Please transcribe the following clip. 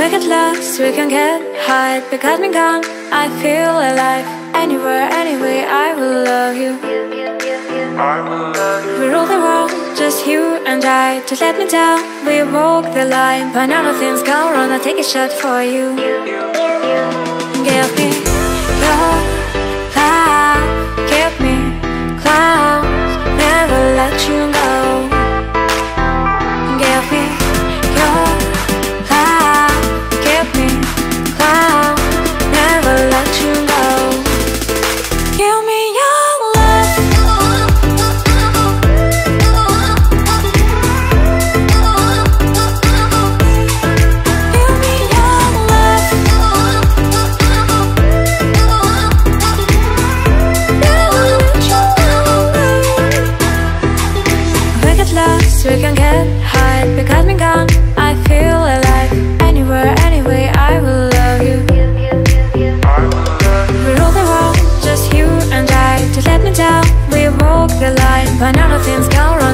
We get lost, we can get high Because me gone, I feel alive. Anywhere, anyway, I will love you. We rule the world, you and I. Just let me down, we walk the line. But now of things go wrong, I take a shot for you Lost, We can get high because we're gone I feel alive. Anywhere, anyway, I will love you. We rule the world, just you and I. Just let me down, we walk the line. But now of things gone wrong.